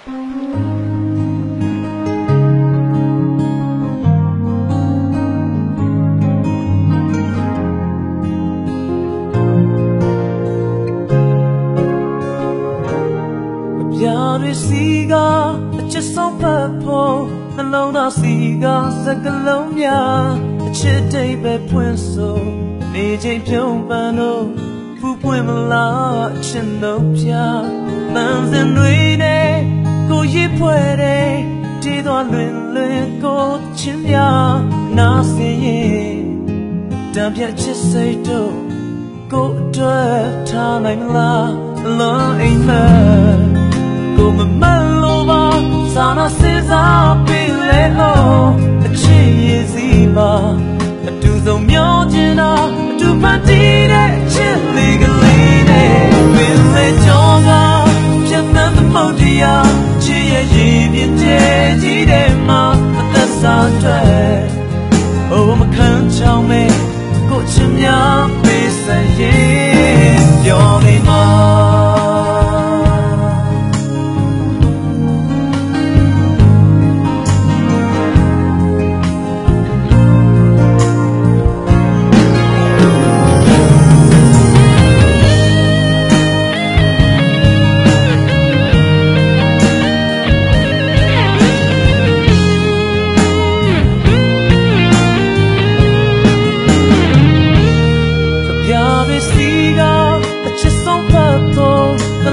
ပြာတွေစီကအချစ်ဆုံးဖတ်ဖို့နှလုံးသားစီကစကလုံးများအချစ်တိတ်ပဲဖွင့်ဆိုနေချိန်ပြုံးပန်းလို့ဖူးပွင့်မလားအချစ်လုံးပြတန်စင်တွေနဲ့ကိုရစ် ဖွဲ့တဲ့တီးတော်လွင်လွင်ကိုချင်းများနားစင်ရင်တံပြတ်ချစ်စိတ်တို့ကိုအတွက်ထားနိုင်မလားအလုံးအိမ်မှာကိုမမန်လို့ပါစာနာစေစားပေးလေအောင်အချစ်ရည်စီပါအတူဆုံးမျောချင်တာအတူဖန်တီးတဲ့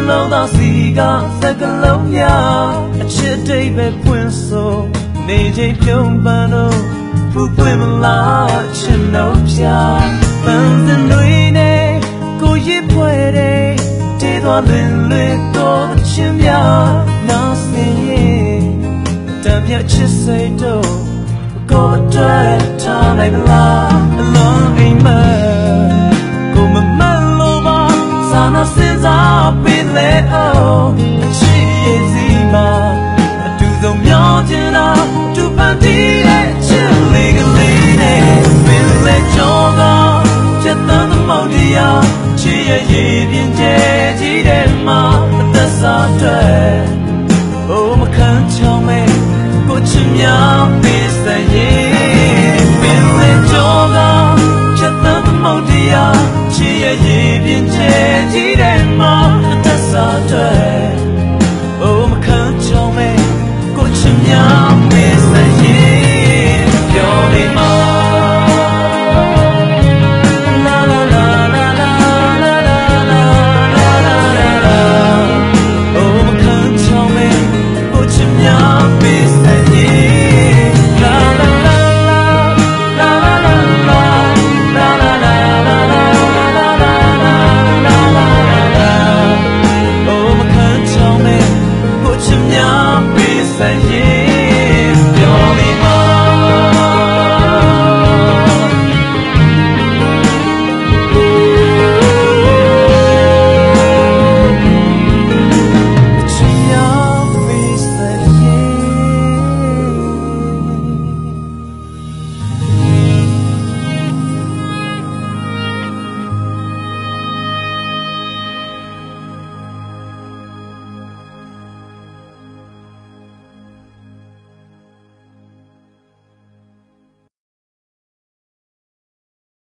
လုံးသားစီကစကလုံးများအချစ်တိတ်ပဲဖွင့်ဆိုနေချိန်ပြုံးပန်းတော့ဖူးပွင့်မလားချင်တော့ပြပန်းစင်တွေနဲ့ကိုရစ်ဖွဲ့တဲ့တေးသွားလွင်လွင်ကိုချင်များနားစင်ရဲ့တံပြချစ်စိတ်တော့ကိုအတွက်ထားလိုက်လားအလုံးအိမ်မှာ ချစ်ရဲ့ရည်ပြင်းကျဲကြီးတဲ့မှာအသက်စားတဲ့အိုးမခံချောင်းမဲ့ကိုချင်များပေးစရဲ့ပင်လေကြောကချက်တမ်းသမုတ်တရားချစ်ရဲ့ရည်ပြင်းကျဲကြီးတဲ့မှာ Saturday 三心